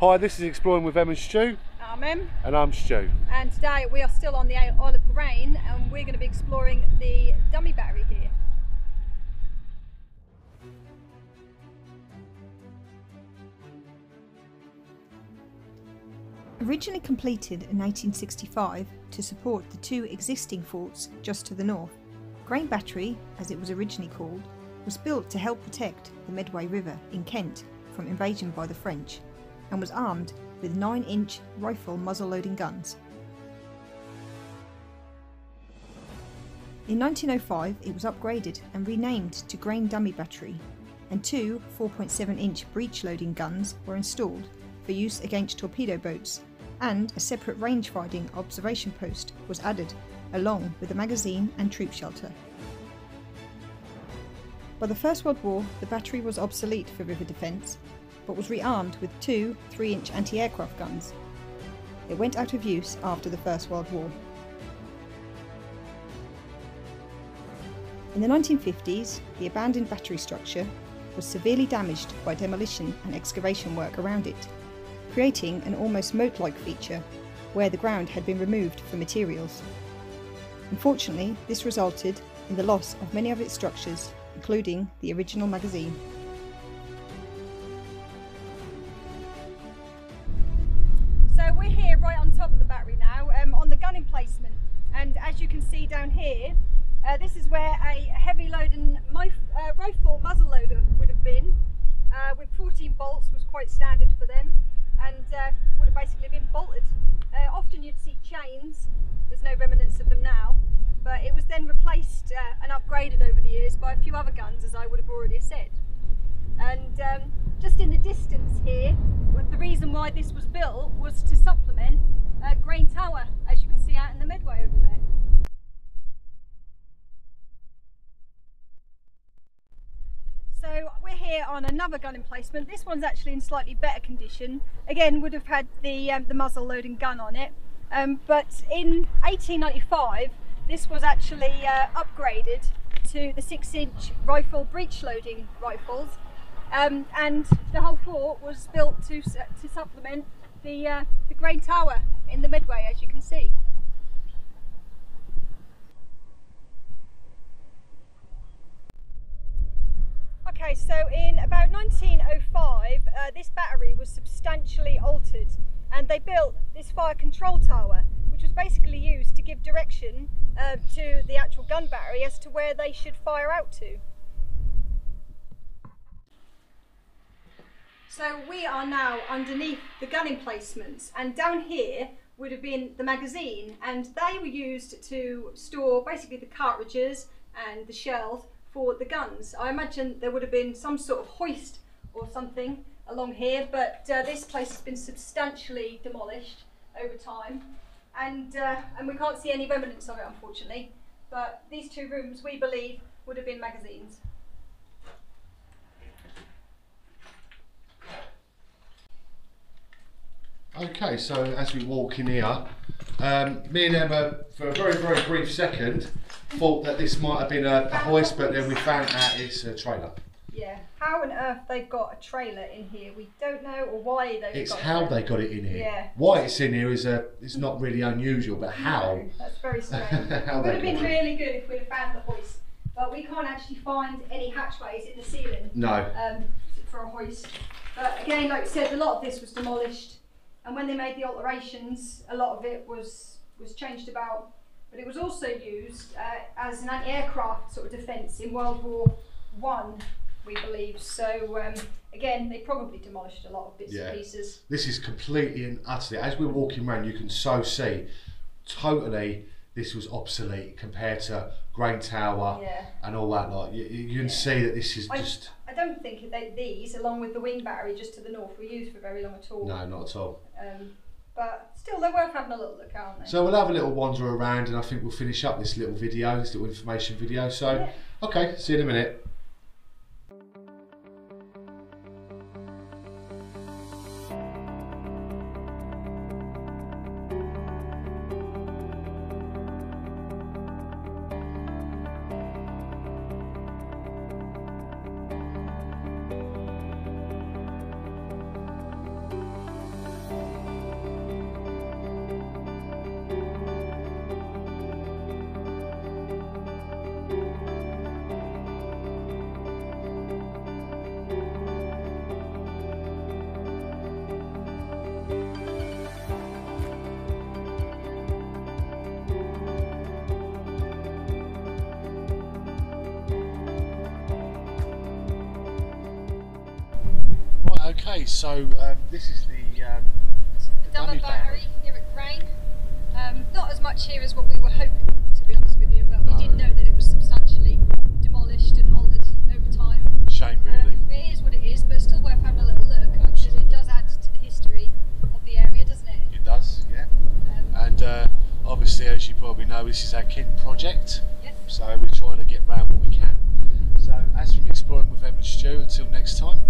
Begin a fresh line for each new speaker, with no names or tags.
Hi, this is Exploring with Em and Stu,
I'm Em,
and I'm Stu.
and today we are still on the Isle of Grain and we're going to be exploring the dummy battery here.
Originally completed in 1865 to support the two existing forts just to the north, Grain Battery, as it was originally called, was built to help protect the Medway River in Kent from invasion by the French and was armed with 9 inch rifle muzzle loading guns. In 1905, it was upgraded and renamed to Grain Dummy Battery, and two 4.7 inch breech loading guns were installed for use against torpedo boats, and a separate range finding observation post was added, along with a magazine and troop shelter. By the First World War, the battery was obsolete for river defence, but was rearmed with two 3 inch anti aircraft guns. It went out of use after the First World War. In the 1950s, the abandoned battery structure was severely damaged by demolition and excavation work around it, creating an almost moat like feature where the ground had been removed for materials. Unfortunately, this resulted in the loss of many of its structures, including the original magazine.
And as you can see down here uh, this is where a heavy loading uh, rifle muzzle loader would have been uh, with 14 bolts was quite standard for them and uh, would have basically been bolted. Uh, often you'd see chains, there's no remnants of them now but it was then replaced uh, and upgraded over the years by a few other guns as I would have already said. And um, just in the distance here, the reason why this was built was to supplement uh, Grain Tower, as you can see out in the Medway over there. So we're here on another gun emplacement. This one's actually in slightly better condition. Again, would have had the um, the muzzle loading gun on it. Um, but in 1895, this was actually uh, upgraded to the six-inch rifle breech loading rifles, um, and the whole fort was built to to supplement the uh, the Grain Tower in the Medway as you can see. Okay, so in about 1905, uh, this battery was substantially altered, and they built this fire control tower, which was basically used to give direction uh, to the actual gun battery as to where they should fire out to. So we are now underneath the gun emplacements, and down here would have been the magazine, and they were used to store basically the cartridges and the shells for the guns. I imagine there would have been some sort of hoist or something along here, but uh, this place has been substantially demolished over time, and uh, and we can't see any remnants of it, unfortunately. But these two rooms, we believe, would have been magazines.
Okay, so as we walk in here, um, me and Emma, for a very, very brief second, thought that this might have been a, a hoist, but then we found out it's a trailer.
Yeah. How on earth they've got a trailer in here? We don't know, or why they've
It's
got
how
it.
they got it in here.
Yeah.
Why it's in here is a, it's not really unusual, but how?
No, that's very strange. It would have been
it.
really good if we'd have found the hoist, but we can't actually find any hatchways in the ceiling
No.
um, for a hoist. But again, like I said, a lot of this was demolished, and when they made the alterations, a lot of it was was changed about. But it was also used uh, as an anti-aircraft sort of defence in World War One, we believe. So um, again, they probably demolished a lot of bits
Yeah.
and pieces.
This is completely and utterly, as we're walking around, you can so see totally this was obsolete compared to Grain Tower
Yeah.
and all that. Like you, you can
Yeah.
see that this is
I-
just
don't think that these, along with the wing battery just to the north, were used for very long at all.
no, not at all.
Um, but still, they're worth having a little look aren't they?
So we'll have a little wander around, and I think we'll finish up this little video, this little information video. So,
Yeah.
okay, see you in a minute. Okay, so um, this is the um,
the
Dummy
Battery here at Grain. Um, not as much here as what we were hoping, to be honest with you, but we did
No.
know that it was substantially demolished and altered over time.
shame, really.
Um, it is what it is, but still worth having a little look because it does add to the history of the area, doesn't it?
It does, yeah.
Um,
And uh, obviously, as you probably know, this is our kid project.
yes.
So we're trying to get round what we can. So as from exploring with Em and Stu, until next time,